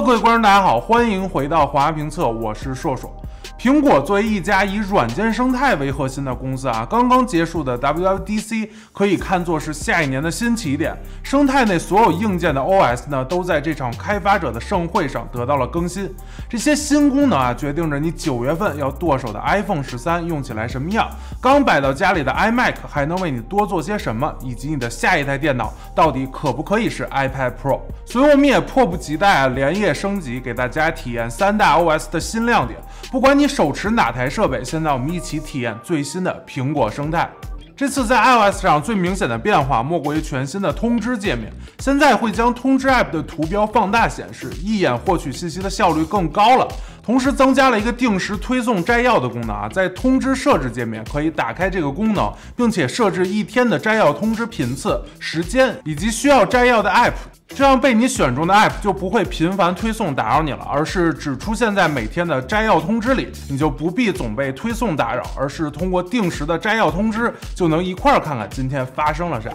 各位观众，大家好，欢迎回到华评测，我是硕硕。苹果作为一家以软件生态为核心的公司啊，刚刚结束的 WWDC 可以看作是下一年的新起点。生态内所有硬件的 OS 呢，都在这场开发者的盛会上得到了更新。这些新功能啊，决定着你九月份要剁手的 iPhone 十三用起来什么样。刚摆到家里的 iMac 还能为你多做些什么，以及你的下一台电脑到底可不可以是 iPad Pro？所以我们也迫不及待啊，连夜升级，给大家体验三大 OS 的新亮点。不管你手持哪台设备，现在我们一起体验最新的苹果生态。这次在 iOS 上最明显的变化，莫过于全新的通知界面。现在会将通知 App 的图标放大显示，一眼获取信息的效率更高了。同时增加了一个定时推送摘要的功能啊，在通知设置界面可以打开这个功能，并且设置一天的摘要通知频次、时间以及需要摘要的 App。这样被你选中的 App 就不会频繁推送打扰你了，而是只出现在每天的摘要通知里，你就不必总被推送打扰，而是通过定时的摘要通知就能一块儿看看今天发生了啥。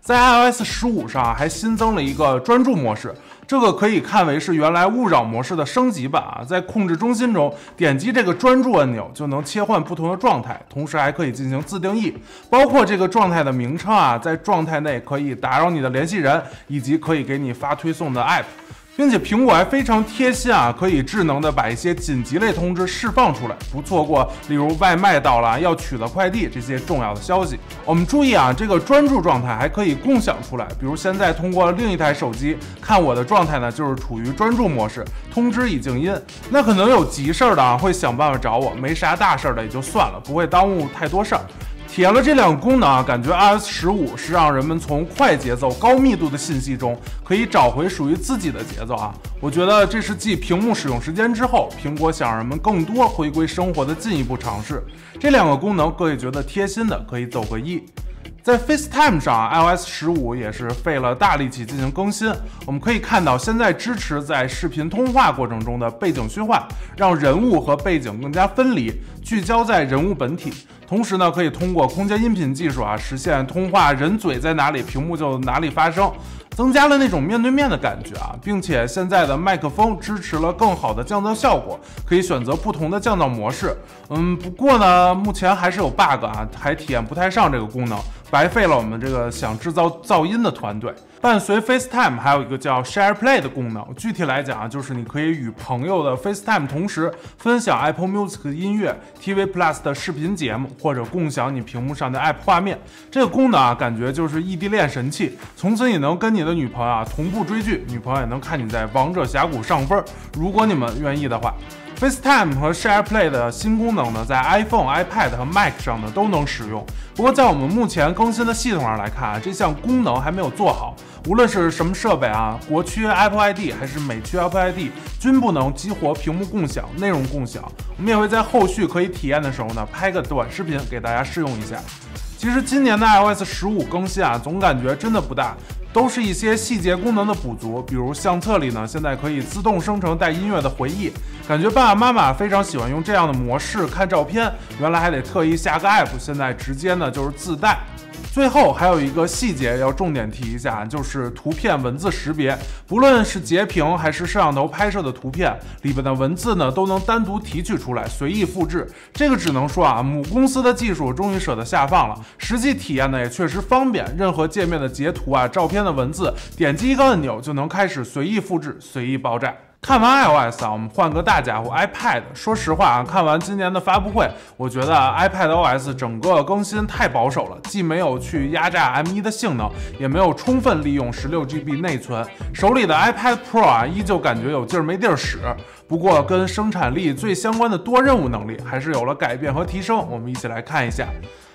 在 iOS 十五上还新增了一个专注模式，这个可以看为是原来勿扰模式的升级版啊。在控制中心中点击这个专注按钮，就能切换不同的状态，同时还可以进行自定义，包括这个状态的名称啊，在状态内可以打扰你的联系人，以及可以给你发推送的 App。并且苹果还非常贴心啊，可以智能的把一些紧急类通知释放出来，不错过例如外卖到了、要取的快递这些重要的消息。我们注意啊，这个专注状态还可以共享出来，比如现在通过另一台手机看我的状态呢，就是处于专注模式，通知已静音。那可能有急事儿的啊，会想办法找我；没啥大事儿的也就算了，不会耽误太多事儿。体验了这两个功能啊，感觉 iOS 十五是让人们从快节奏、高密度的信息中可以找回属于自己的节奏啊。我觉得这是继屏幕使用时间之后，苹果想让人们更多回归生活的进一步尝试。这两个功能，各位觉得贴心的可以走个一。在 FaceTime 上，iOS 十五也是费了大力气进行更新。我们可以看到，现在支持在视频通话过程中的背景虚化，让人物和背景更加分离，聚焦在人物本体。同时呢，可以通过空间音频技术啊，实现通话人嘴在哪里，屏幕就哪里发声。增加了那种面对面的感觉啊，并且现在的麦克风支持了更好的降噪效果，可以选择不同的降噪模式。嗯，不过呢，目前还是有 bug 啊，还体验不太上这个功能，白费了我们这个想制造噪音的团队。伴随 FaceTime 还有一个叫 Share Play 的功能，具体来讲啊，就是你可以与朋友的 FaceTime 同时分享 Apple Music 音乐、TV Plus 的视频节目，或者共享你屏幕上的 App 画面。这个功能啊，感觉就是异地恋神器，从此你能跟你的女朋友啊同步追剧，女朋友也能看你在王者峡谷上分。如果你们愿意的话，FaceTime 和 Share Play 的新功能呢，在 iPhone、iPad 和 Mac 上呢都能使用。不过在我们目前更新的系统上来看啊，这项功能还没有做好。无论是什么设备啊，国区 Apple ID 还是美区 Apple ID，均不能激活屏幕共享、内容共享。我们也会在后续可以体验的时候呢，拍个短视频给大家试用一下。其实今年的 iOS 十五更新啊，总感觉真的不大，都是一些细节功能的补足。比如相册里呢，现在可以自动生成带音乐的回忆，感觉爸爸妈妈非常喜欢用这样的模式看照片。原来还得特意下个 app，现在直接呢就是自带。最后还有一个细节要重点提一下，就是图片文字识别，不论是截屏还是摄像头拍摄的图片里边的文字呢，都能单独提取出来，随意复制。这个只能说啊，母公司的技术终于舍得下放了，实际体验呢也确实方便。任何界面的截图啊、照片的文字，点击一个按钮就能开始随意复制、随意爆炸。看完 iOS 啊，我们换个大家伙 iPad。说实话啊，看完今年的发布会，我觉得 iPad OS 整个更新太保守了，既没有去压榨 M1 的性能，也没有充分利用 16GB 内存。手里的 iPad Pro 啊，依旧感觉有劲儿没地儿使。不过跟生产力最相关的多任务能力还是有了改变和提升。我们一起来看一下。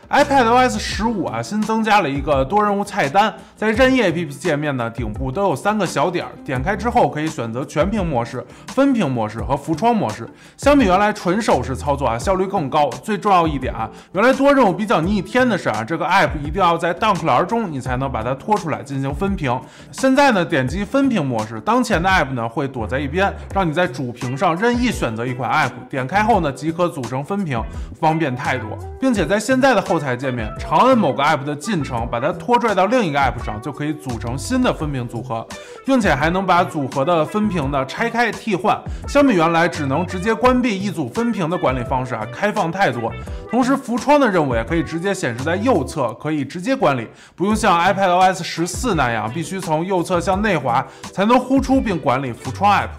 iPadOS 十五啊，新增加了一个多任务菜单，在任意 APP 界面的顶部都有三个小点儿，点开之后可以选择全屏模式、分屏模式和浮窗模式。相比原来纯手势操作啊，效率更高。最重要一点啊，原来多任务比较逆天的是啊，这个 App 一定要在 Dock 栏中你才能把它拖出来进行分屏。现在呢，点击分屏模式，当前的 App 呢会躲在一边，让你在主屏上任意选择一款 App，点开后呢即可组成分屏，方便太多，并且在现在的后。后台界面，长按某个 app 的进程，把它拖拽到另一个 app 上，就可以组成新的分屏组合，并且还能把组合的分屏呢拆开替换。相比原来只能直接关闭一组分屏的管理方式啊，开放太多。同时，浮窗的任务也可以直接显示在右侧，可以直接管理，不用像 iPadOS 十四那样必须从右侧向内滑才能呼出并管理浮窗 app。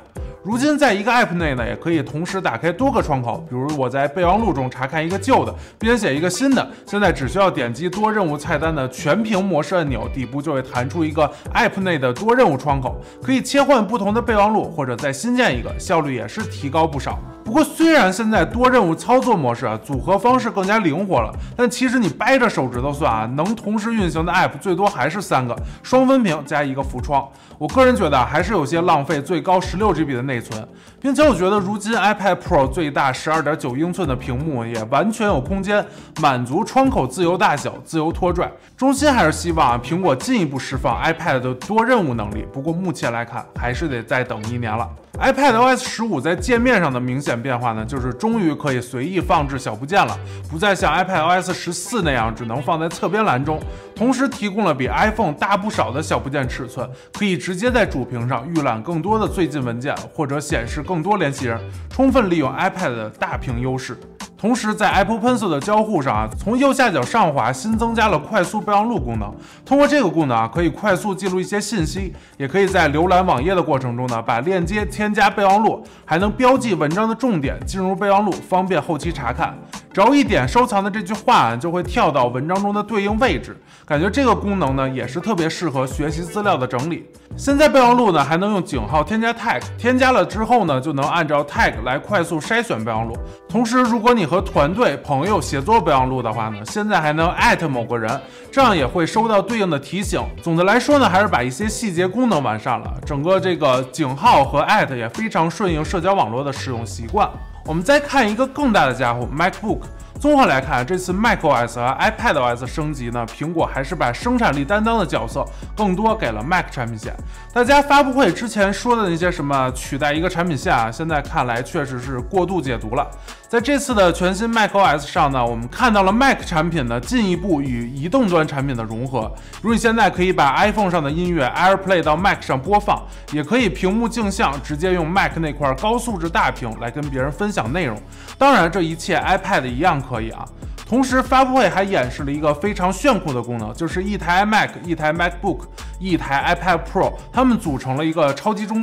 如今，在一个 app 内呢，也可以同时打开多个窗口。比如我在备忘录中查看一个旧的，编写一个新的，现在只需要点击多任务菜单的全屏模式按钮，底部就会弹出一个 app 内的多任务窗口，可以切换不同的备忘录，或者再新建一个，效率也是提高不少。不过，虽然现在多任务操作模式啊，组合方式更加灵活了，但其实你掰着手指头算啊，能同时运行的 app 最多还是三个：双分屏加一个浮窗。我个人觉得还是有些浪费最高十六 GB 的内存，并且我觉得如今 iPad Pro 最大十二点九英寸的屏幕也完全有空间满足窗口自由大小、自由拖拽。中心还是希望苹果进一步释放 iPad 的多任务能力，不过目前来看还是得再等一年了。iPadOS 十五在界面上的明显变化呢，就是终于可以随意放置小部件了，不再像 iPadOS 十四那样只能放在侧边栏中，同时提供了比 iPhone 大不少的小部件尺寸，可以直接在主屏上预览更多的最近文件，或者显示更多联系人，充分利用 iPad 的大屏优势。同时，在 Apple Pencil 的交互上啊，从右下角上滑新增加了快速备忘录功能。通过这个功能啊，可以快速记录一些信息，也可以在浏览网页的过程中呢，把链接添加备忘录，还能标记文章的重点进入备忘录，方便后期查看。只要一点收藏的这句话，就会跳到文章中的对应位置。感觉这个功能呢，也是特别适合学习资料的整理。现在备忘录呢，还能用井号添加 tag，添加了之后呢，就能按照 tag 来快速筛选备忘录。同时，如果你和团队朋友协作备忘录的话呢，现在还能 at 某个人，这样也会收到对应的提醒。总的来说呢，还是把一些细节功能完善了。整个这个井号和 at 也非常顺应社交网络的使用习惯。我们再看一个更大的家伙，MacBook。综合来看，这次 macOS 和 iPadOS 升级呢，苹果还是把生产力担当的角色更多给了 Mac 产品线。大家发布会之前说的那些什么取代一个产品线啊，现在看来确实是过度解读了。在这次的全新 macOS 上呢，我们看到了 Mac 产品呢进一步与移动端产品的融合。如你现在可以把 iPhone 上的音乐 AirPlay 到 Mac 上播放，也可以屏幕镜像，直接用 Mac 那块高素质大屏来跟别人分享内容。当然，这一切 iPad 一样可以啊。同时，发布会还演示了一个非常炫酷的功能，就是一台 Mac、一台 MacBook、一台 iPad Pro，它们组成了一个超级中。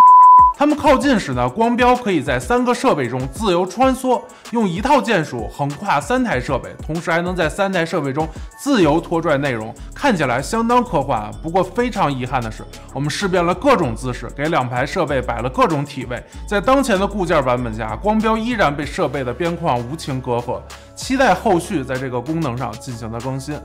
它们靠近时呢，光标可以在三个设备中自由穿梭，用一套键鼠横跨三台设备，同时还能在三台设备中自由拖拽内容，看起来相当科幻啊。不过非常遗憾的是，我们试遍了各种姿势，给两排设备摆了各种体位，在当前的固件版本下，光标依然被设备的边框无情隔阂。期待后续在这个功能上进行的更新。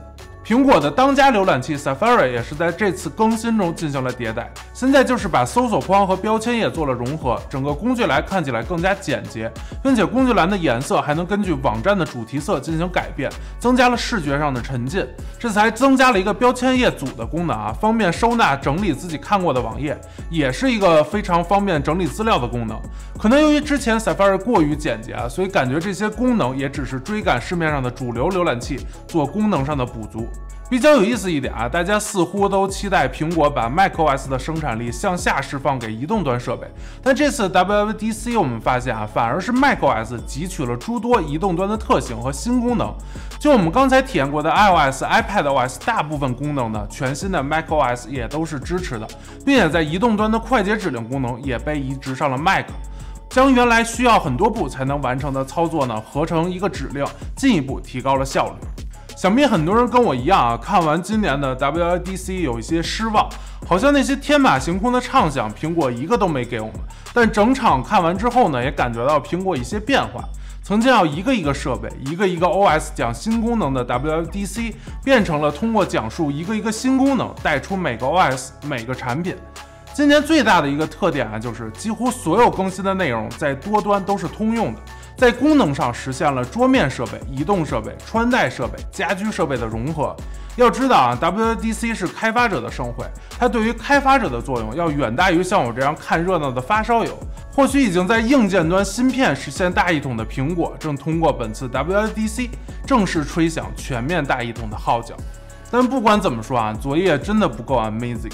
苹果的当家浏览器 Safari 也是在这次更新中进行了迭代，现在就是把搜索框和标签页做了融合，整个工具栏看起来更加简洁，并且工具栏的颜色还能根据网站的主题色进行改变，增加了视觉上的沉浸。这次还增加了一个标签页组的功能啊，方便收纳整理自己看过的网页，也是一个非常方便整理资料的功能。可能由于之前 Safari 过于简洁啊，所以感觉这些功能也只是追赶市面上的主流浏览器做功能上的补足。比较有意思一点啊，大家似乎都期待苹果把 macOS 的生产力向下释放给移动端设备，但这次 WWDC 我们发现啊，反而是 macOS 汲取了诸多移动端的特性和新功能。就我们刚才体验过的 iOS、iPadOS 大部分功能呢，全新的 macOS 也都是支持的，并且在移动端的快捷指令功能也被移植上了 Mac，将原来需要很多步才能完成的操作呢，合成一个指令，进一步提高了效率。想必很多人跟我一样啊，看完今年的 WWDC 有一些失望，好像那些天马行空的畅想，苹果一个都没给我们。但整场看完之后呢，也感觉到苹果一些变化。曾经要一个一个设备、一个一个 OS 讲新功能的 WWDC，变成了通过讲述一个一个新功能，带出每个 OS、每个产品。今年最大的一个特点啊，就是几乎所有更新的内容在多端都是通用的。在功能上实现了桌面设备、移动设备、穿戴设备、家居设备的融合。要知道啊，WDC 是开发者的盛会，它对于开发者的作用要远大于像我这样看热闹的发烧友。或许已经在硬件端芯片实现大一统的苹果，正通过本次 WDC 正式吹响全面大一统的号角。但不管怎么说啊，昨夜真的不够 amazing。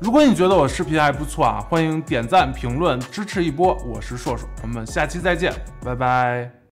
如果你觉得我视频还不错啊，欢迎点赞、评论支持一波。我是硕硕，我们下期再见，拜拜。